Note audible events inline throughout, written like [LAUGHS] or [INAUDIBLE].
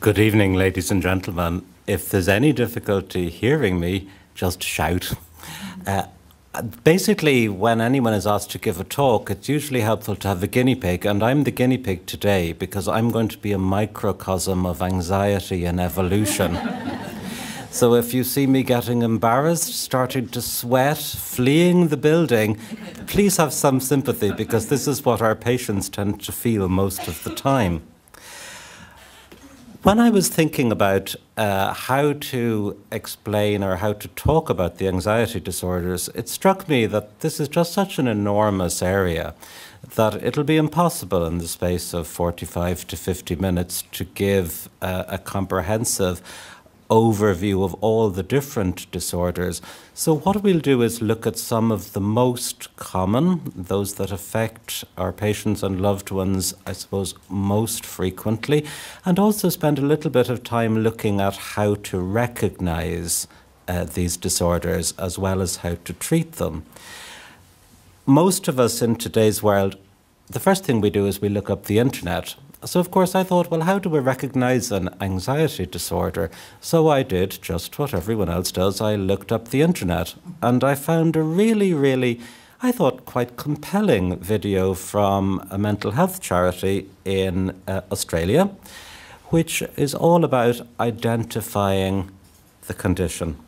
Good evening, ladies and gentlemen. If there's any difficulty hearing me, just shout. Uh, basically, when anyone is asked to give a talk, it's usually helpful to have a guinea pig, and I'm the guinea pig today because I'm going to be a microcosm of anxiety and evolution. [LAUGHS] so if you see me getting embarrassed, starting to sweat, fleeing the building, please have some sympathy because this is what our patients tend to feel most of the time. When I was thinking about uh, how to explain or how to talk about the anxiety disorders, it struck me that this is just such an enormous area that it'll be impossible in the space of 45 to 50 minutes to give uh, a comprehensive overview of all the different disorders. So, what we'll do is look at some of the most common, those that affect our patients and loved ones, I suppose, most frequently, and also spend a little bit of time looking at how to recognize uh, these disorders as well as how to treat them. Most of us in today's world, the first thing we do is we look up the internet so, of course, I thought, well, how do we recognize an anxiety disorder? So I did just what everyone else does. I looked up the internet and I found a really, really, I thought, quite compelling video from a mental health charity in uh, Australia, which is all about identifying the condition.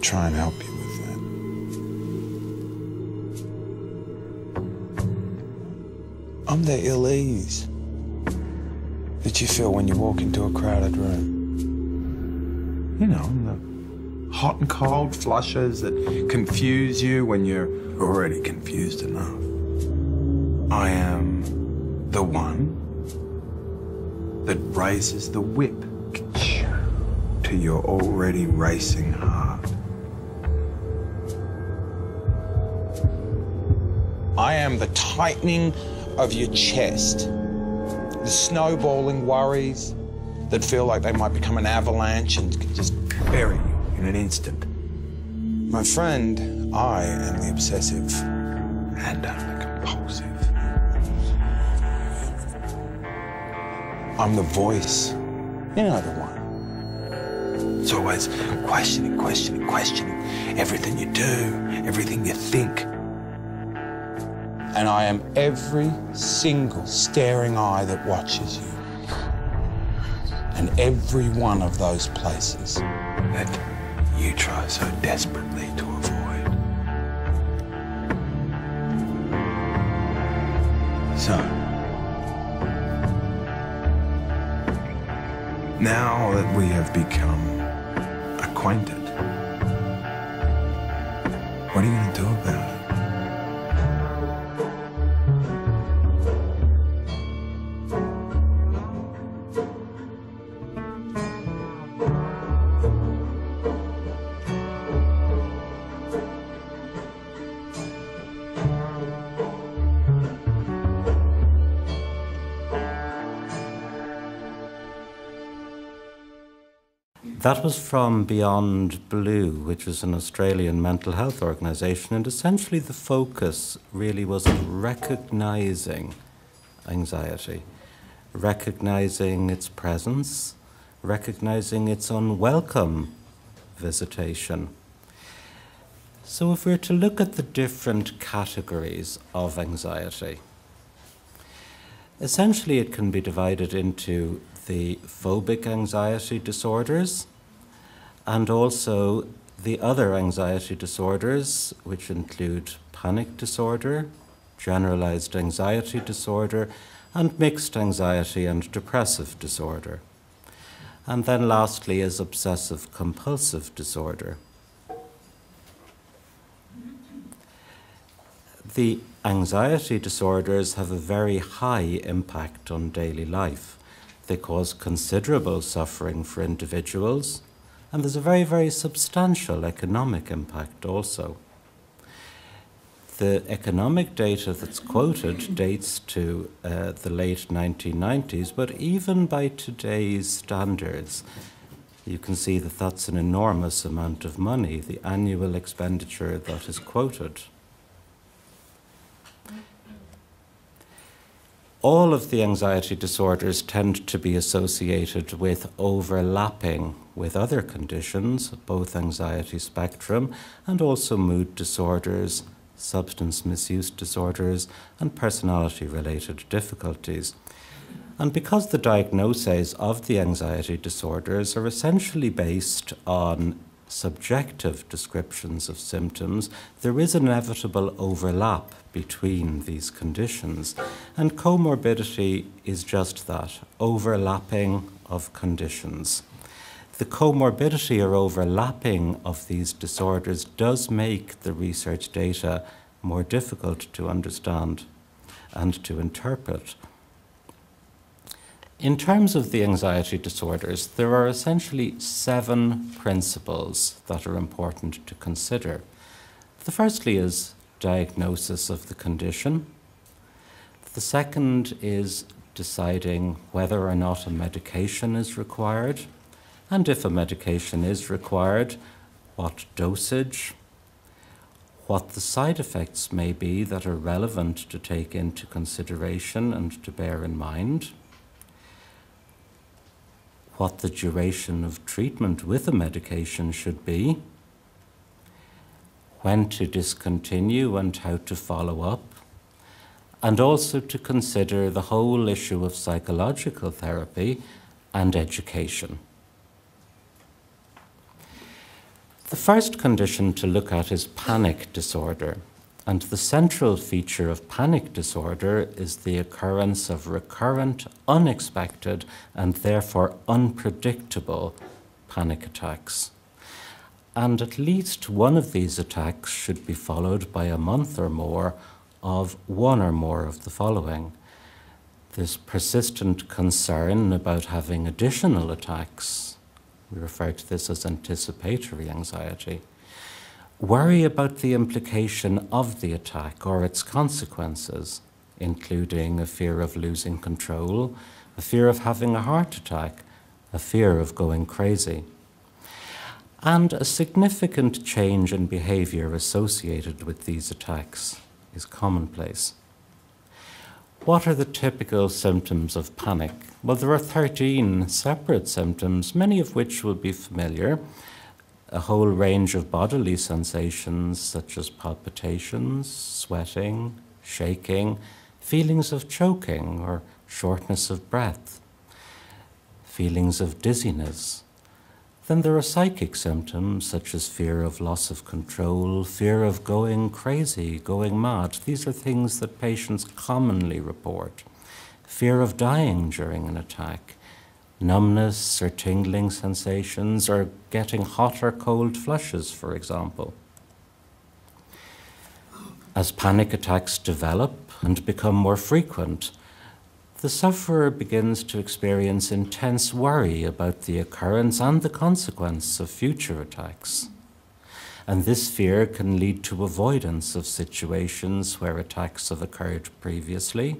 Try and help you with that. I'm the ill ease that you feel when you walk into a crowded room. You know, the hot and cold flushes that confuse you when you're already confused enough. I am the one that raises the whip to your already racing heart. I am the tightening of your chest, the snowballing worries that feel like they might become an avalanche and can just bury you in an instant. My friend, I am the obsessive and I'm the compulsive. I'm the voice, you know the one. It's always questioning, questioning, questioning everything you do, everything you think. And I am every single staring eye that watches you. And every one of those places that you try so desperately to avoid. So, now that we have become acquainted, That was from Beyond Blue, which was an Australian mental health organisation, and essentially the focus really was recognising anxiety, recognising its presence, recognising its unwelcome visitation. So, if we're to look at the different categories of anxiety, essentially it can be divided into the phobic anxiety disorders and also the other anxiety disorders, which include panic disorder, generalized anxiety disorder, and mixed anxiety and depressive disorder. And then lastly is obsessive compulsive disorder. The anxiety disorders have a very high impact on daily life. They cause considerable suffering for individuals, and there's a very, very substantial economic impact also. The economic data that's quoted dates to uh, the late 1990s, but even by today's standards, you can see that that's an enormous amount of money, the annual expenditure that is quoted. All of the anxiety disorders tend to be associated with overlapping with other conditions, both anxiety spectrum and also mood disorders, substance misuse disorders, and personality related difficulties. And because the diagnoses of the anxiety disorders are essentially based on subjective descriptions of symptoms, there is inevitable overlap between these conditions. And comorbidity is just that overlapping of conditions. The comorbidity or overlapping of these disorders does make the research data more difficult to understand and to interpret. In terms of the anxiety disorders, there are essentially seven principles that are important to consider. The firstly is diagnosis of the condition. The second is deciding whether or not a medication is required, and if a medication is required, what dosage, what the side effects may be that are relevant to take into consideration and to bear in mind what the duration of treatment with a medication should be, when to discontinue and how to follow up, and also to consider the whole issue of psychological therapy and education. The first condition to look at is panic disorder. And the central feature of panic disorder is the occurrence of recurrent, unexpected, and therefore unpredictable panic attacks. And at least one of these attacks should be followed by a month or more of one or more of the following this persistent concern about having additional attacks. We refer to this as anticipatory anxiety worry about the implication of the attack or its consequences, including a fear of losing control, a fear of having a heart attack, a fear of going crazy, and a significant change in behavior associated with these attacks is commonplace. What are the typical symptoms of panic? Well, there are 13 separate symptoms, many of which will be familiar a whole range of bodily sensations such as palpitations, sweating, shaking, feelings of choking or shortness of breath, feelings of dizziness. Then there are psychic symptoms such as fear of loss of control, fear of going crazy, going mad. These are things that patients commonly report. Fear of dying during an attack, numbness or tingling sensations, or getting hot or cold flushes, for example. As panic attacks develop and become more frequent, the sufferer begins to experience intense worry about the occurrence and the consequence of future attacks. And this fear can lead to avoidance of situations where attacks have occurred previously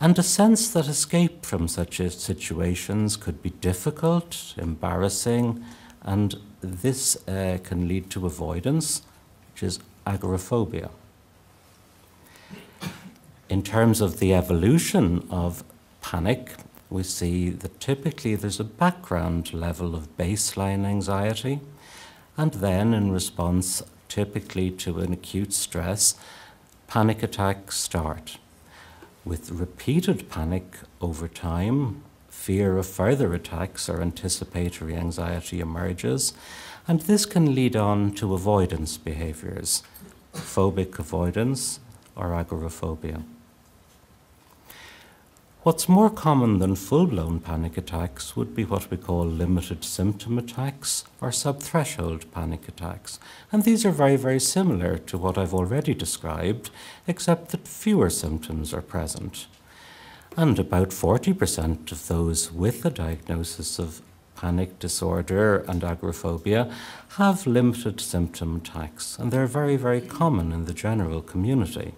and a sense that escape from such situations could be difficult, embarrassing, and this uh, can lead to avoidance, which is agoraphobia. In terms of the evolution of panic, we see that typically there's a background level of baseline anxiety, and then in response, typically to an acute stress, panic attacks start with repeated panic over time, fear of further attacks or anticipatory anxiety emerges, and this can lead on to avoidance behaviors, phobic avoidance or agoraphobia. What's more common than full blown panic attacks would be what we call limited symptom attacks or subthreshold panic attacks. And these are very, very similar to what I've already described, except that fewer symptoms are present. And about 40% of those with a diagnosis of panic disorder and agoraphobia have limited symptom attacks, and they're very, very common in the general community.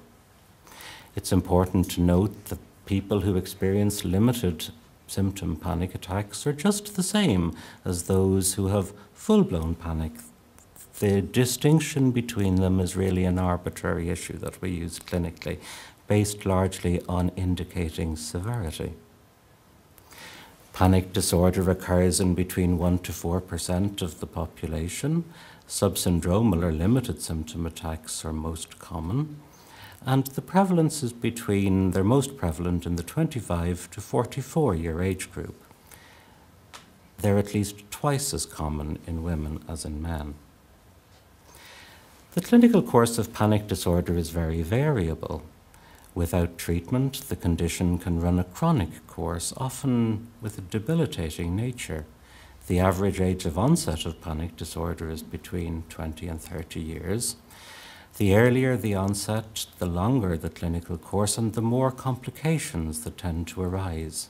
It's important to note that people who experience limited symptom panic attacks are just the same as those who have full blown panic. The distinction between them is really an arbitrary issue that we use clinically, based largely on indicating severity. Panic disorder occurs in between 1 to 4% of the population. Subsyndromal or limited symptom attacks are most common and the prevalence is between, they're most prevalent in the 25 to 44 year age group. They're at least twice as common in women as in men. The clinical course of panic disorder is very variable. Without treatment, the condition can run a chronic course, often with a debilitating nature. The average age of onset of panic disorder is between 20 and 30 years. The earlier the onset, the longer the clinical course, and the more complications that tend to arise.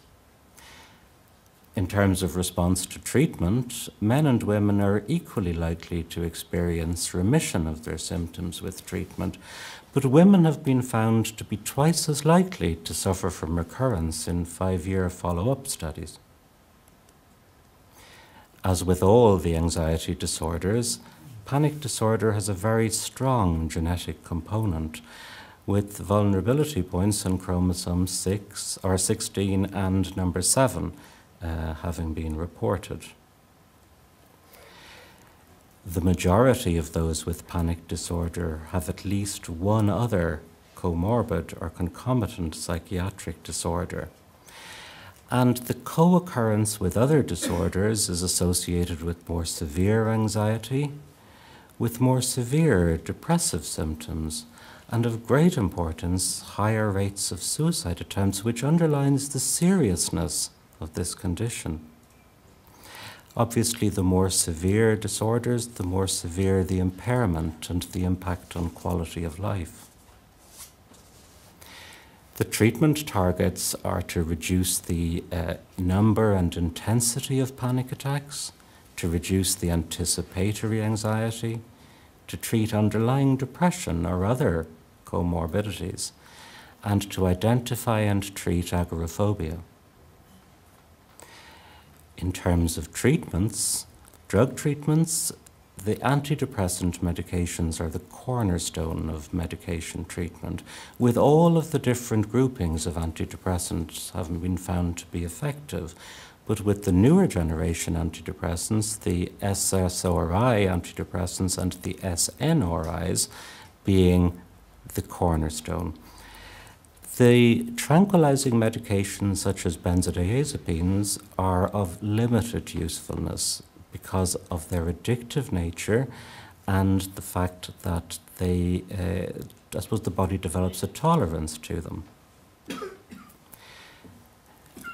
In terms of response to treatment, men and women are equally likely to experience remission of their symptoms with treatment, but women have been found to be twice as likely to suffer from recurrence in five year follow up studies. As with all the anxiety disorders, panic disorder has a very strong genetic component with vulnerability points on chromosome 6 or 16 and number 7 uh, having been reported. The majority of those with panic disorder have at least one other comorbid or concomitant psychiatric disorder. And the co occurrence with other disorders is associated with more severe anxiety, with more severe depressive symptoms and of great importance, higher rates of suicide attempts, which underlines the seriousness of this condition. Obviously, the more severe disorders, the more severe the impairment and the impact on quality of life. The treatment targets are to reduce the uh, number and intensity of panic attacks, to reduce the anticipatory anxiety, to treat underlying depression or other comorbidities, and to identify and treat agoraphobia. In terms of treatments, drug treatments, the antidepressant medications are the cornerstone of medication treatment, with all of the different groupings of antidepressants having been found to be effective. But with the newer generation antidepressants, the SSRI antidepressants and the SNRIs being the cornerstone. The tranquilizing medications such as benzodiazepines are of limited usefulness because of their addictive nature and the fact that they, uh, I suppose the body develops a tolerance to them.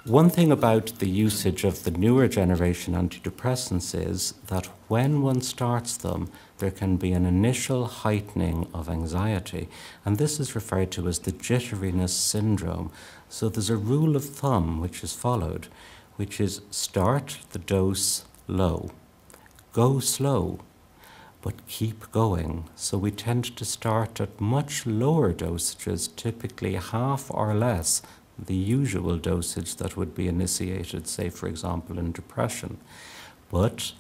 One thing about the usage of the newer generation antidepressants is that when one starts them, there can be an initial heightening of anxiety, and this is referred to as the jitteriness syndrome. So there's a rule of thumb which is followed, which is start the dose low, go slow, but keep going. So we tend to start at much lower dosages, typically half or less the usual dosage that would be initiated, say, for example, in depression. But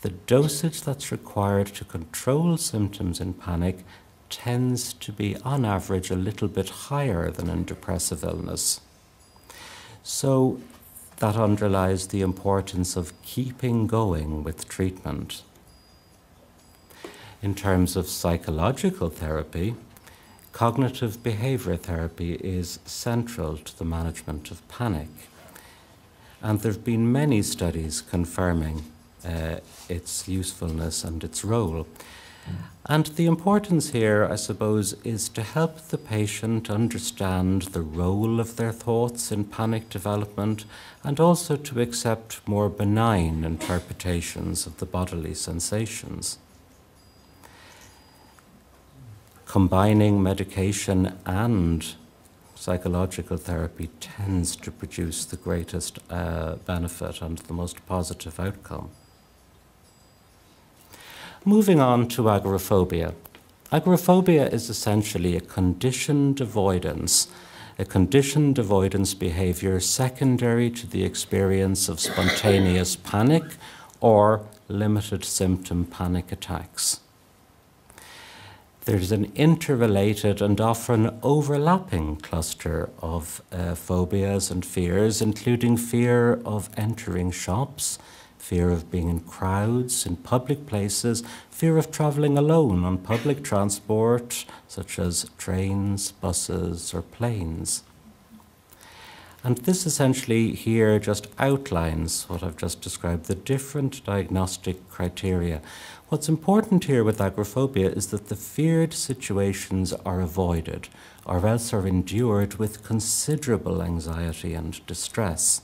the dosage that's required to control symptoms in panic tends to be, on average, a little bit higher than in depressive illness. So that underlies the importance of keeping going with treatment. In terms of psychological therapy, Cognitive behavior therapy is central to the management of panic. And there have been many studies confirming uh, its usefulness and its role. And the importance here, I suppose, is to help the patient understand the role of their thoughts in panic development and also to accept more benign interpretations of the bodily sensations. Combining medication and psychological therapy tends to produce the greatest uh, benefit and the most positive outcome. Moving on to agoraphobia. Agoraphobia is essentially a conditioned avoidance, a conditioned avoidance behavior secondary to the experience of spontaneous panic or limited symptom panic attacks. There's an interrelated and often overlapping cluster of uh, phobias and fears, including fear of entering shops, fear of being in crowds, in public places, fear of travelling alone on public transport, such as trains, buses, or planes. And this essentially here just outlines what I've just described the different diagnostic criteria. What's important here with agoraphobia is that the feared situations are avoided or else are endured with considerable anxiety and distress.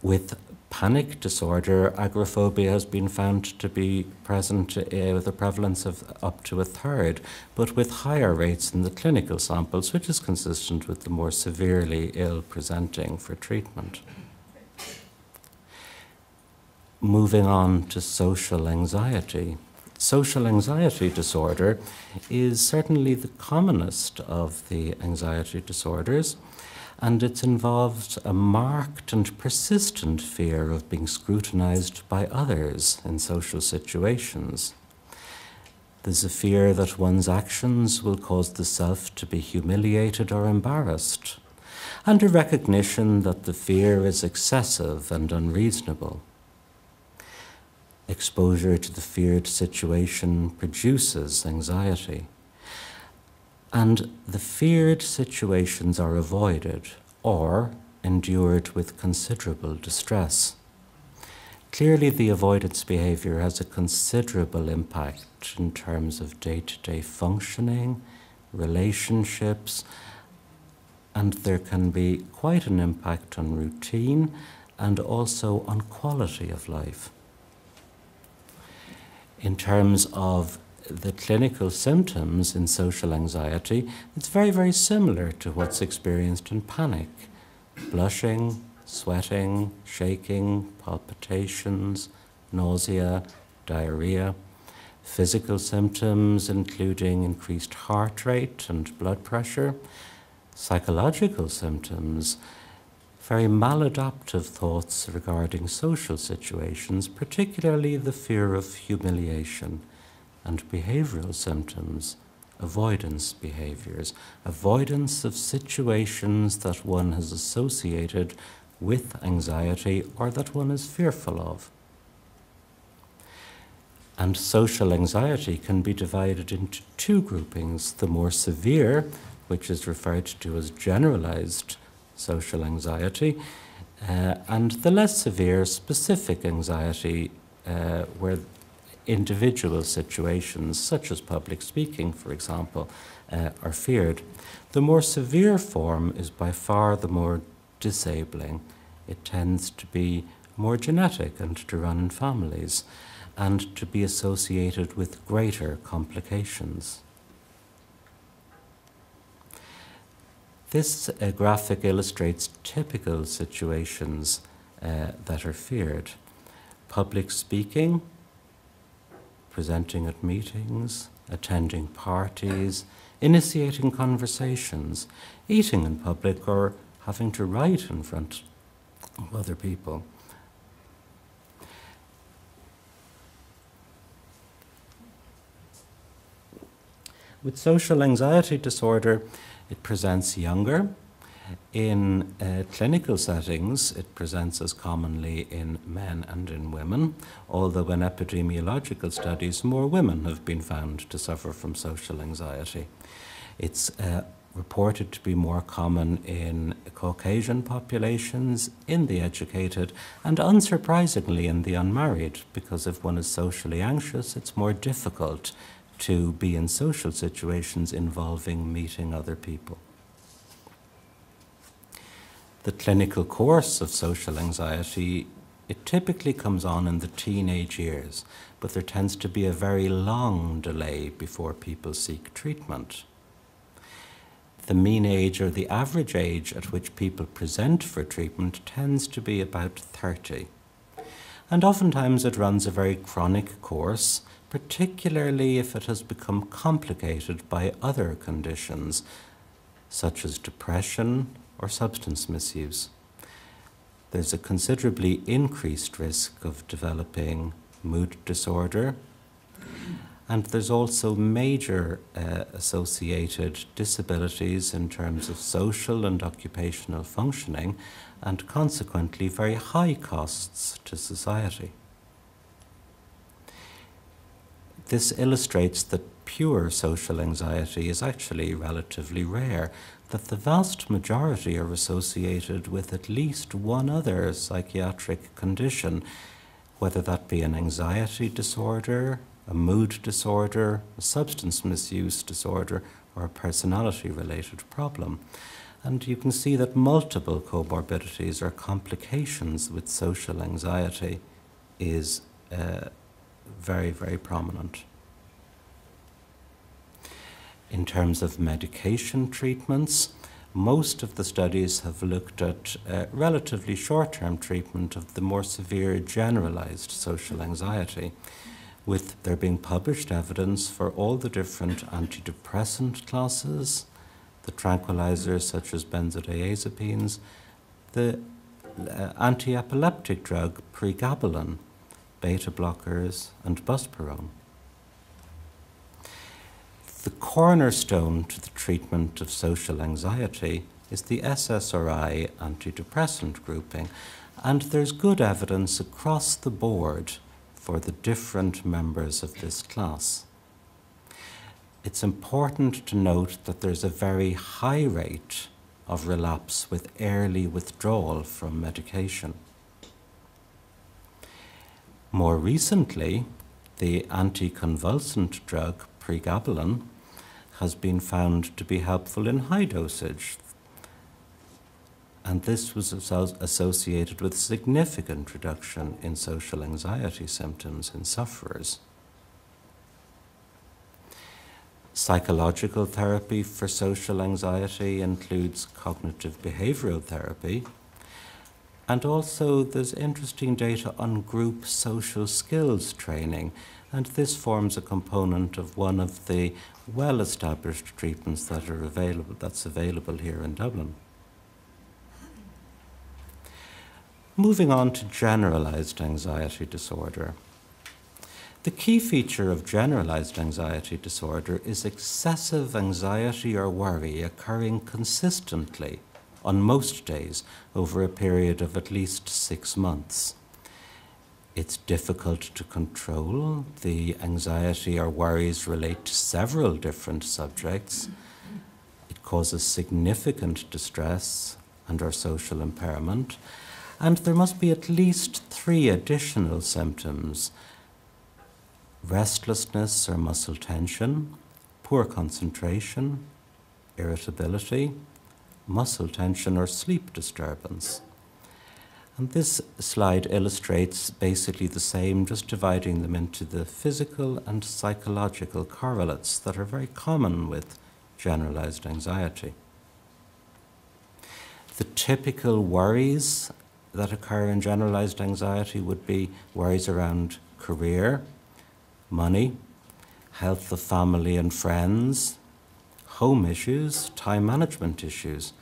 With panic disorder, agoraphobia has been found to be present uh, with a prevalence of up to a third, but with higher rates in the clinical samples, which is consistent with the more severely ill presenting for treatment. Moving on to social anxiety. Social anxiety disorder is certainly the commonest of the anxiety disorders and it involved a marked and persistent fear of being scrutinized by others in social situations. There's a fear that one's actions will cause the self to be humiliated or embarrassed, and a recognition that the fear is excessive and unreasonable. Exposure to the feared situation produces anxiety and the feared situations are avoided or endured with considerable distress. Clearly, the avoidance behaviour has a considerable impact in terms of day to day functioning, relationships, and there can be quite an impact on routine and also on quality of life. In terms of the clinical symptoms in social anxiety, it's very, very similar to what's experienced in panic blushing, sweating, shaking, palpitations, nausea, diarrhea. Physical symptoms including increased heart rate and blood pressure. Psychological symptoms very maladaptive thoughts regarding social situations, particularly the fear of humiliation and behavioral symptoms, avoidance behaviors, avoidance of situations that one has associated with anxiety or that one is fearful of. And social anxiety can be divided into two groupings the more severe, which is referred to as generalized social anxiety, uh, and the less severe specific anxiety, uh, where individual situations, such as public speaking, for example, uh, are feared. The more severe form is by far the more disabling. It tends to be more genetic and to run in families and to be associated with greater complications. This uh, graphic illustrates typical situations uh, that are feared. Public speaking, presenting at meetings, attending parties, initiating conversations, eating in public, or having to write in front of other people. With social anxiety disorder, it presents younger in uh, clinical settings, it presents as commonly in men and in women, although in epidemiological studies, more women have been found to suffer from social anxiety. It's uh, reported to be more common in Caucasian populations, in the educated, and unsurprisingly in the unmarried, because if one is socially anxious, it's more difficult to be in social situations involving meeting other people. The clinical course of social anxiety, it typically comes on in the teenage years, but there tends to be a very long delay before people seek treatment the mean age or the average age at which people present for treatment tends to be about 30. And oftentimes it runs a very chronic course, particularly if it has become complicated by other conditions, such as depression or substance misuse. There's a considerably increased risk of developing mood disorder and there's also major uh, associated disabilities in terms of social and occupational functioning, and consequently, very high costs to society. This illustrates that pure social anxiety is actually relatively rare, that the vast majority are associated with at least one other psychiatric condition, whether that be an anxiety disorder, a mood disorder, a substance misuse disorder, or a personality related problem. And you can see that multiple comorbidities or complications with social anxiety is uh, very, very prominent. In terms of medication treatments, most of the studies have looked at uh, relatively short term treatment of the more severe generalized social anxiety with there being published evidence for all the different antidepressant classes, the tranquilizers such as benzodiazepines, the uh, anti-epileptic drug pregabalin, beta blockers, and buspirone. The cornerstone to the treatment of social anxiety is the SSRI antidepressant grouping, and there's good evidence across the board for the different members of this class. It's important to note that there's a very high rate of relapse with early withdrawal from medication. More recently, the anticonvulsant drug pregabalin has been found to be helpful in high dosage and this was associated with significant reduction in social anxiety symptoms in sufferers. Psychological therapy for social anxiety includes cognitive behavioral therapy, and also there's interesting data on group social skills training, and this forms a component of one of the well-established treatments that are available, that's available here in Dublin. Moving on to generalized anxiety disorder. The key feature of generalized anxiety disorder is excessive anxiety or worry occurring consistently on most days over a period of at least six months. It's difficult to control. The anxiety or worries relate to several different subjects. It causes significant distress and or social impairment and there must be at least three additional symptoms restlessness or muscle tension, poor concentration, irritability, muscle tension, or sleep disturbance. And this slide illustrates basically the same, just dividing them into the physical and psychological correlates that are very common with generalized anxiety. The typical worries that occur in generalized anxiety would be worries around career, money, health of family and friends, home issues, time management issues.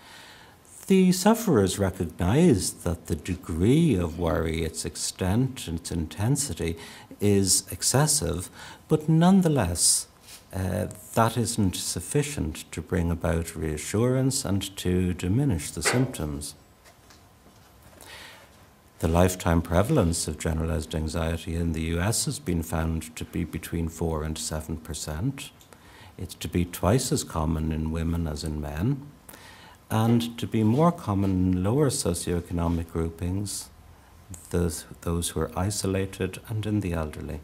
The sufferers recognize that the degree of worry, its extent, its intensity is excessive, but nonetheless, uh, that isn't sufficient to bring about reassurance and to diminish the symptoms. The lifetime prevalence of generalized anxiety in the US has been found to be between 4 and 7%. It's to be twice as common in women as in men, and to be more common in lower socioeconomic groupings, those, those who are isolated and in the elderly.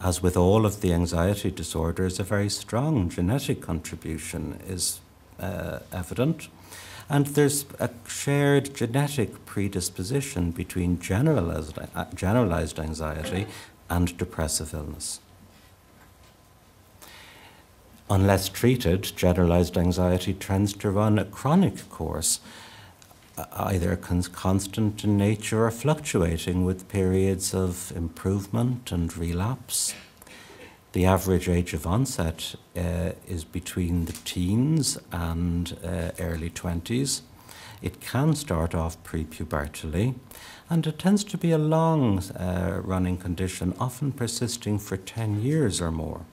As with all of the anxiety disorders, a very strong genetic contribution is uh, evident. And there's a shared genetic predisposition between generalized, uh, generalized anxiety and depressive illness. Unless treated, generalized anxiety tends to run a chronic course, uh, either constant in nature or fluctuating with periods of improvement and relapse. The average age of onset uh, is between the teens and uh, early 20s. It can start off prepubertally, and it tends to be a long uh, running condition, often persisting for 10 years or more.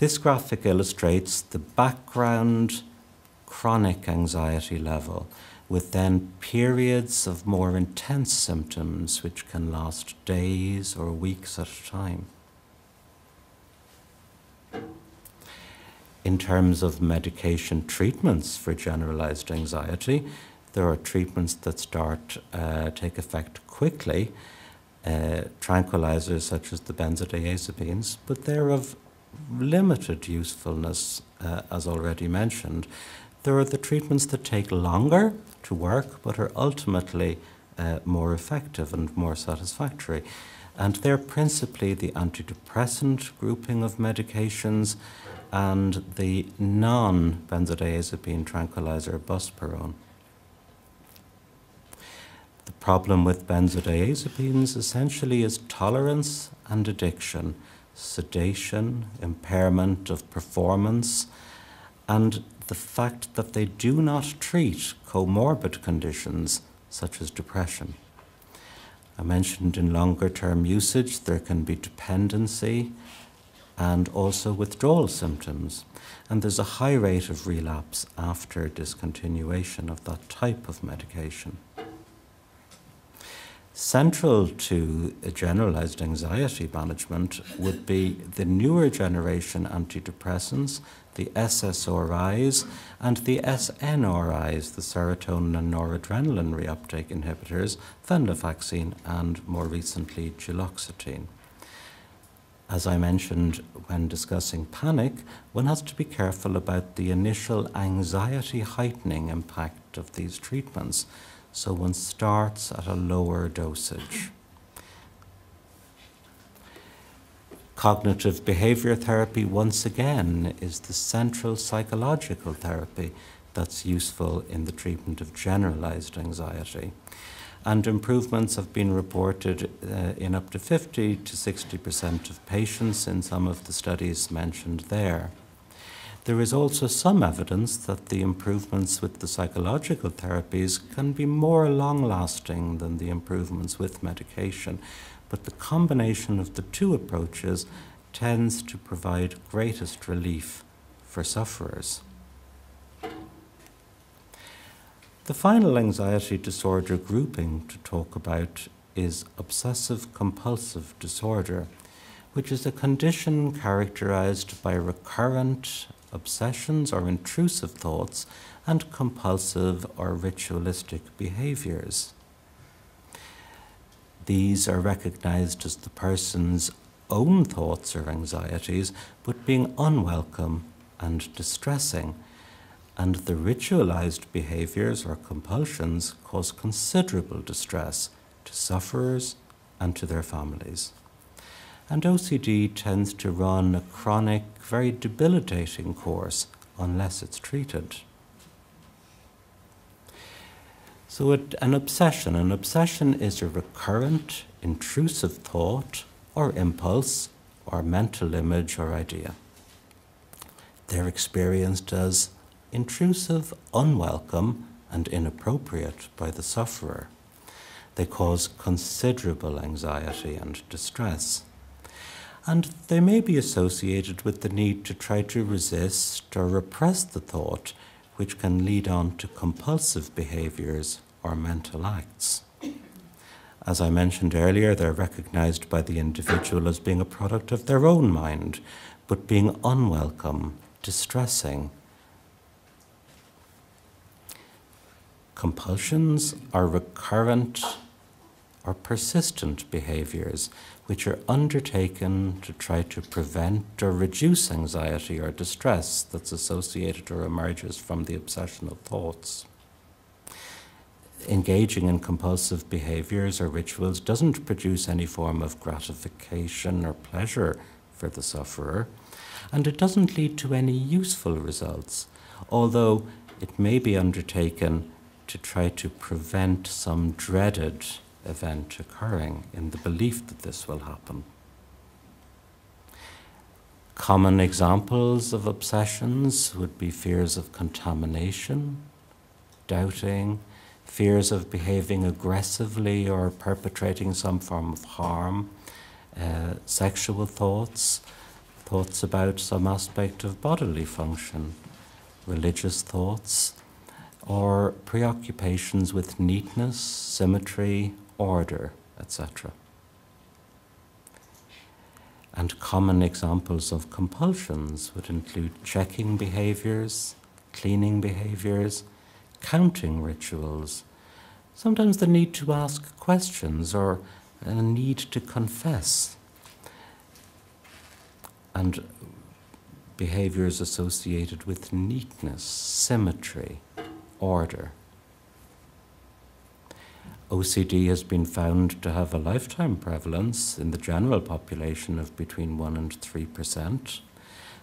This graphic illustrates the background chronic anxiety level, with then periods of more intense symptoms which can last days or weeks at a time. In terms of medication treatments for generalized anxiety, there are treatments that start uh, take effect quickly, uh, tranquilizers such as the benzodiazepines, but they're of limited usefulness, uh, as already mentioned. There are the treatments that take longer to work but are ultimately uh, more effective and more satisfactory. And they're principally the antidepressant grouping of medications and the non benzodiazepine tranquilizer buspirone. The problem with benzodiazepines essentially is tolerance and addiction sedation, impairment of performance, and the fact that they do not treat comorbid conditions such as depression. I mentioned in longer term usage there can be dependency and also withdrawal symptoms, and there's a high rate of relapse after discontinuation of that type of medication. Central to generalized anxiety management would be the newer generation antidepressants, the SSRIs, and the SNRIs, the serotonin and noradrenaline reuptake inhibitors, venlafaxine, and more recently duloxetine. As I mentioned when discussing panic, one has to be careful about the initial anxiety heightening impact of these treatments so one starts at a lower dosage. Cognitive behavior therapy, once again, is the central psychological therapy that's useful in the treatment of generalized anxiety. And improvements have been reported uh, in up to 50 to 60% of patients in some of the studies mentioned there. There is also some evidence that the improvements with the psychological therapies can be more long lasting than the improvements with medication, but the combination of the two approaches tends to provide greatest relief for sufferers. The final anxiety disorder grouping to talk about is obsessive compulsive disorder, which is a condition characterized by recurrent obsessions or intrusive thoughts, and compulsive or ritualistic behaviors. These are recognized as the person's own thoughts or anxieties, but being unwelcome and distressing. And the ritualized behaviors or compulsions cause considerable distress to sufferers and to their families. And OCD tends to run a chronic, very debilitating course unless it's treated. So, it, an obsession an obsession is a recurrent, intrusive thought or impulse or mental image or idea. They're experienced as intrusive, unwelcome, and inappropriate by the sufferer. They cause considerable anxiety and distress and they may be associated with the need to try to resist or repress the thought, which can lead on to compulsive behaviors or mental acts. As I mentioned earlier, they're recognized by the individual as being a product of their own mind, but being unwelcome, distressing. Compulsions are recurrent or persistent behaviors which are undertaken to try to prevent or reduce anxiety or distress that's associated or emerges from the obsessional thoughts. Engaging in compulsive behaviors or rituals doesn't produce any form of gratification or pleasure for the sufferer, and it doesn't lead to any useful results, although it may be undertaken to try to prevent some dreaded event occurring in the belief that this will happen. Common examples of obsessions would be fears of contamination, doubting, fears of behaving aggressively or perpetrating some form of harm, uh, sexual thoughts, thoughts about some aspect of bodily function, religious thoughts, or preoccupations with neatness, symmetry, order, etc. And common examples of compulsions would include checking behaviors, cleaning behaviors, counting rituals, sometimes the need to ask questions or a need to confess, and behaviors associated with neatness, symmetry, order. OCD has been found to have a lifetime prevalence in the general population of between 1 and 3 percent,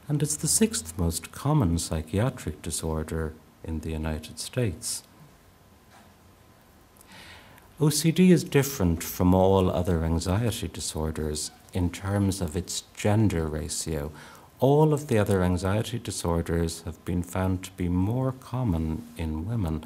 and it's the sixth most common psychiatric disorder in the United States. OCD is different from all other anxiety disorders in terms of its gender ratio. All of the other anxiety disorders have been found to be more common in women,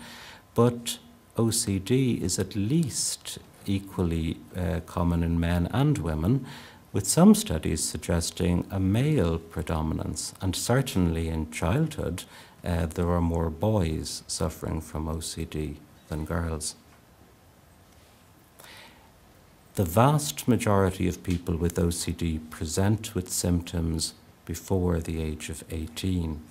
but OCD is at least equally uh, common in men and women, with some studies suggesting a male predominance. And certainly in childhood, uh, there are more boys suffering from OCD than girls. The vast majority of people with OCD present with symptoms before the age of 18,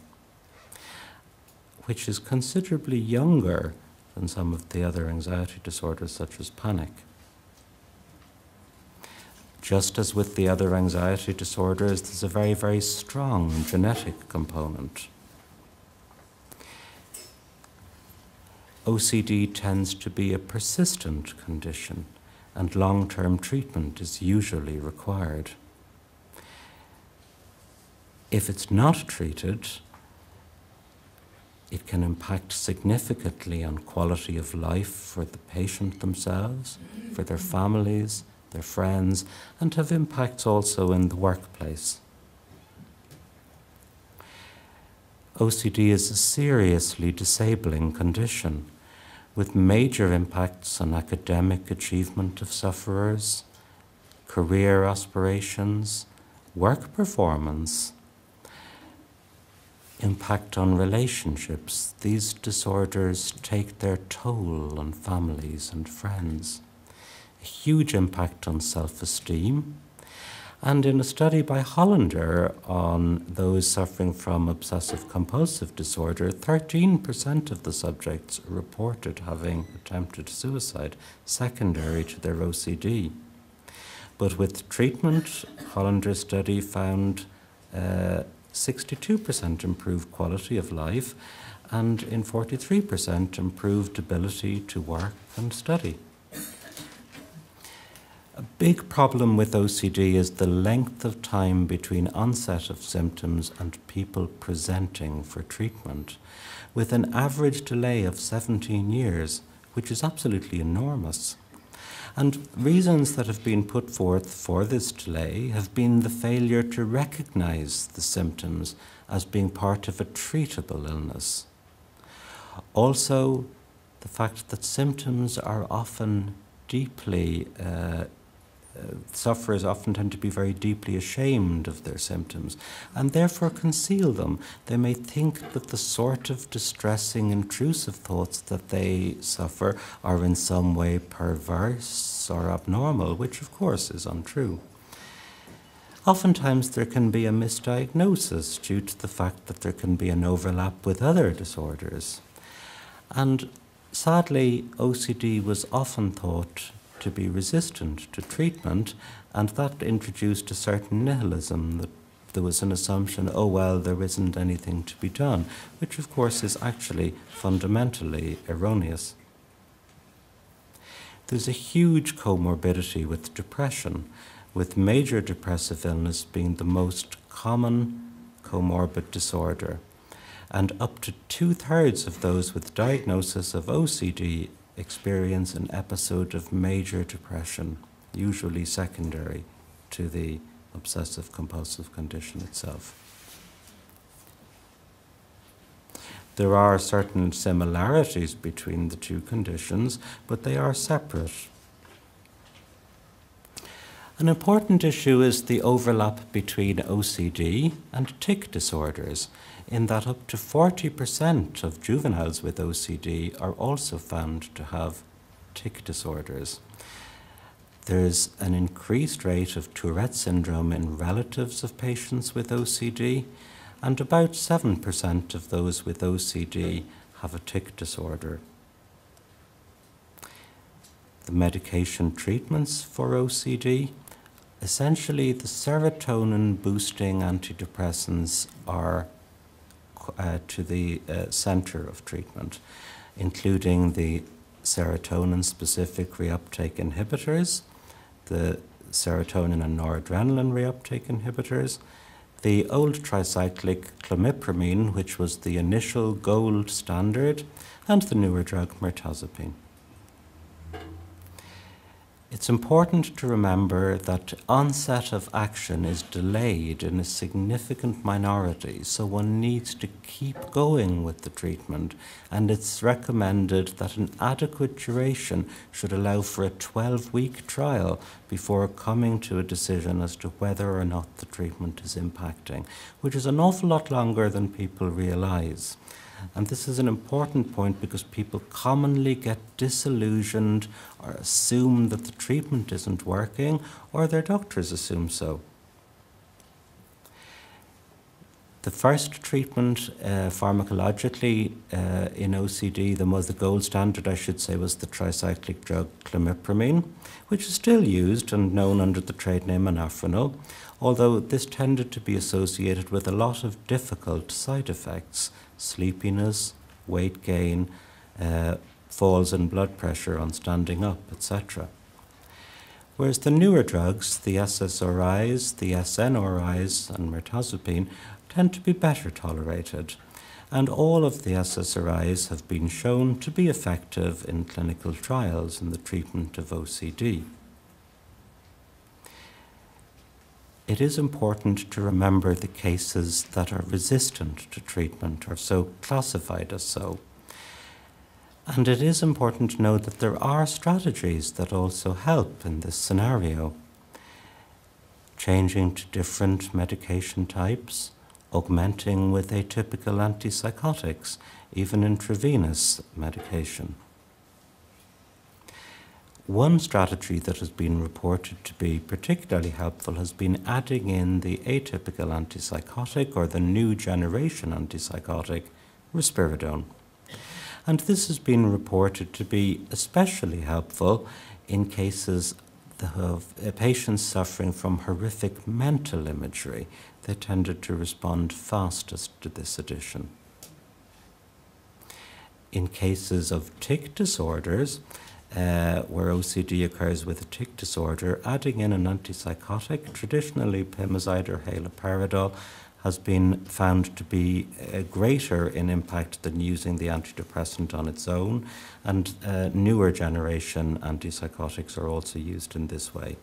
which is considerably younger than some of the other anxiety disorders, such as panic. Just as with the other anxiety disorders, there's a very, very strong genetic component. OCD tends to be a persistent condition, and long term treatment is usually required. If it's not treated, it can impact significantly on quality of life for the patient themselves, for their families, their friends, and have impacts also in the workplace. OCD is a seriously disabling condition with major impacts on academic achievement of sufferers, career aspirations, work performance, impact on relationships. These disorders take their toll on families and friends. A huge impact on self esteem. And in a study by Hollander on those suffering from obsessive compulsive disorder, 13% of the subjects reported having attempted suicide secondary to their OCD. But with treatment, Hollander's study found uh, 62% improved quality of life, and in 43% improved ability to work and study. A big problem with OCD is the length of time between onset of symptoms and people presenting for treatment, with an average delay of 17 years, which is absolutely enormous. And reasons that have been put forth for this delay have been the failure to recognize the symptoms as being part of a treatable illness. Also, the fact that symptoms are often deeply uh, uh, sufferers often tend to be very deeply ashamed of their symptoms and therefore conceal them. They may think that the sort of distressing, intrusive thoughts that they suffer are in some way perverse or abnormal, which of course is untrue. Oftentimes, there can be a misdiagnosis due to the fact that there can be an overlap with other disorders. And sadly, OCD was often thought to be resistant to treatment, and that introduced a certain nihilism that there was an assumption, oh, well, there isn't anything to be done, which of course is actually fundamentally erroneous. There's a huge comorbidity with depression, with major depressive illness being the most common comorbid disorder. And up to two thirds of those with diagnosis of OCD experience an episode of major depression, usually secondary to the obsessive compulsive condition itself. There are certain similarities between the two conditions, but they are separate. An important issue is the overlap between OCD and tic disorders, in that up to 40% of juveniles with OCD are also found to have tic disorders. There's an increased rate of Tourette syndrome in relatives of patients with OCD, and about 7% of those with OCD have a tic disorder. The medication treatments for OCD essentially the serotonin boosting antidepressants are to the uh, center of treatment, including the serotonin specific reuptake inhibitors, the serotonin and noradrenaline reuptake inhibitors, the old tricyclic clomipramine, which was the initial gold standard, and the newer drug mirtazapine. It's important to remember that onset of action is delayed in a significant minority, so one needs to keep going with the treatment, and it's recommended that an adequate duration should allow for a 12 week trial before coming to a decision as to whether or not the treatment is impacting, which is an awful lot longer than people realize. And this is an important point because people commonly get disillusioned or assume that the treatment isn't working, or their doctors assume so. The first treatment uh, pharmacologically uh, in OCD, the the gold standard, I should say, was the tricyclic drug clomipramine, which is still used and known under the trade name anafranil, although this tended to be associated with a lot of difficult side effects sleepiness, weight gain, uh, falls in blood pressure on standing up, etc. Whereas the newer drugs, the SSRIs, the SNRIs, and mirtazapine, tend to be better tolerated, and all of the SSRIs have been shown to be effective in clinical trials in the treatment of OCD. It is important to remember the cases that are resistant to treatment or so classified as so. And it is important to know that there are strategies that also help in this scenario. Changing to different medication types, augmenting with atypical antipsychotics, even intravenous medication. One strategy that has been reported to be particularly helpful has been adding in the atypical antipsychotic or the new generation antipsychotic, risperidone. And this has been reported to be especially helpful in cases of uh, patients suffering from horrific mental imagery. They tended to respond fastest to this addition. In cases of tic disorders, uh, where OCD occurs with a tic disorder, adding in an antipsychotic, traditionally pimozide or haloperidol, has been found to be uh, greater in impact than using the antidepressant on its own, and uh, newer generation antipsychotics are also used in this way.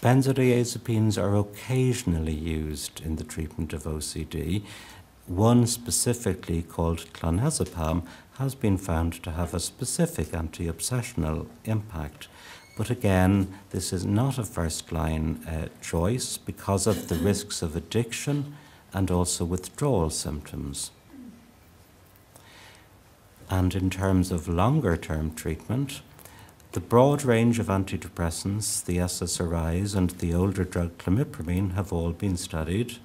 Benzodiazepines are occasionally used in the treatment of OCD, one specifically called clonazepam has been found to have a specific anti-obsessional impact. But again, this is not a first line uh, choice because of the risks of addiction and also withdrawal symptoms. And in terms of longer term treatment, the broad range of antidepressants, the SSRIs, and the older drug clomipramine have all been studied.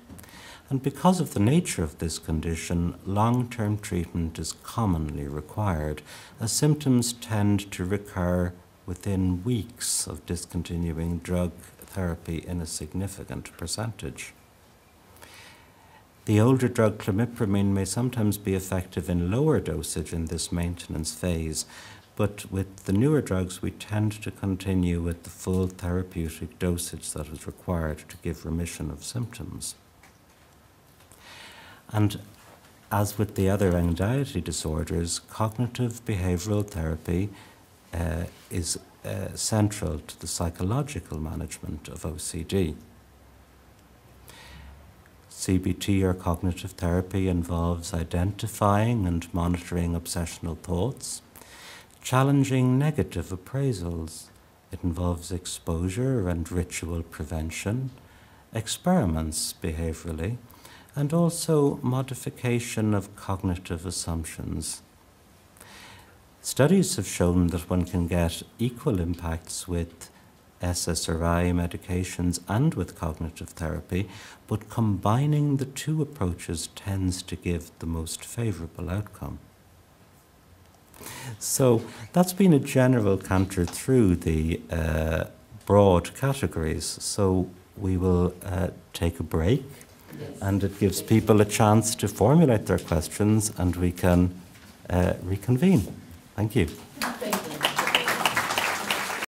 And because of the nature of this condition, long term treatment is commonly required, as symptoms tend to recur within weeks of discontinuing drug therapy in a significant percentage. The older drug clomipramine may sometimes be effective in lower dosage in this maintenance phase, but with the newer drugs, we tend to continue with the full therapeutic dosage that is required to give remission of symptoms. And as with the other anxiety disorders, cognitive behavioral therapy uh, is uh, central to the psychological management of OCD. CBT or cognitive therapy involves identifying and monitoring obsessional thoughts challenging negative appraisals. It involves exposure and ritual prevention, experiments behaviorally, and also modification of cognitive assumptions. Studies have shown that one can get equal impacts with SSRI medications and with cognitive therapy, but combining the two approaches tends to give the most favorable outcome. So that's been a general canter through the uh, broad categories. So we will uh, take a break yes. and it gives people a chance to formulate their questions and we can uh, reconvene. Thank you.